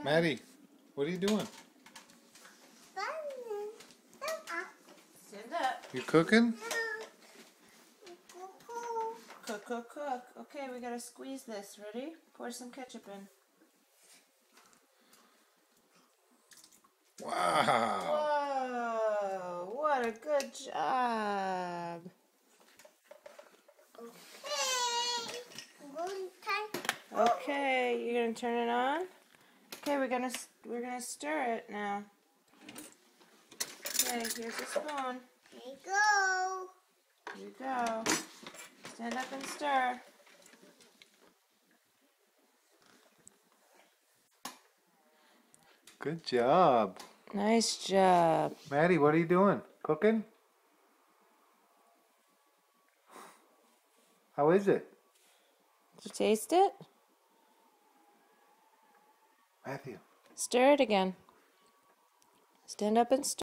Okay. Matty, what are you doing? Stand up. You cooking? Cook, cook, cook. Okay, we gotta squeeze this. Ready? Pour some ketchup in. Wow. Whoa! What a good job. Okay, you're gonna turn it on. Okay, we're gonna we're gonna stir it now. Okay, here's a spoon. There you go. Here you go. Stand up and stir. Good job. Nice job. Matty, what are you doing? Cooking? How is it? Did you taste it? Matthew. Stir it again. Stand up and stir.